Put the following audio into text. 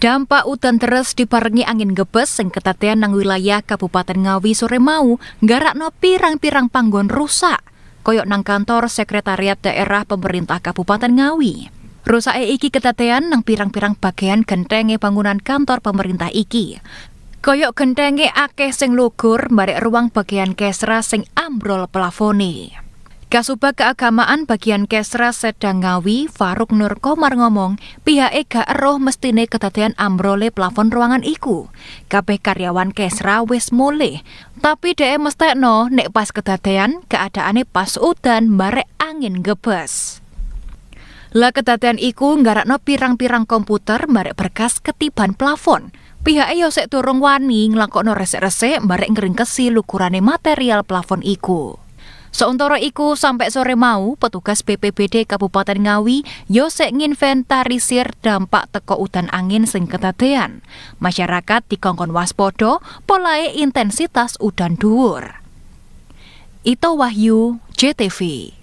Dampak udan deres dibarengi angin gebes sing ketatean nang wilayah Kabupaten Ngawi sore mau nggarakno pirang-pirang panggon rusak. Koyok nang kantor Sekretariat Daerah Pemerintah Kabupaten Ngawi. Rusake iki ketatean nang pirang-pirang bagian gentenge bangunan kantor pemerintah iki. Koyok gentenge akeh sing lugur mbarek ruang bagian kesra sing ambrol plafone. Kasubag keagamaan bagian Kesra Sedang Ngawi, Faruk Nur Komar ngomong, pihak gak roh mestine kedadean ambrole plafon ruangan iku. Kabeh karyawan Kesra wis mulih, tapi dhek mestekno nek pas kedadean keadaane pas udan barek angin gebes. Lah kedadean iku nggarakno pirang-pirang komputer barek berkas ketiban plafon. Pihak yo sek turung wani nglakokno resek-resek barek ngeringkesi lukurane material plafon iku. Seuntara iku sampai sore mau petugas BPBD Kabupaten Ngawi yosek nginventarisir dampak teko udan angin sing kedadean. Masyarakat dikongkon waspodo polae intensitas udan dhuwur. Ito Wahyu, JTV.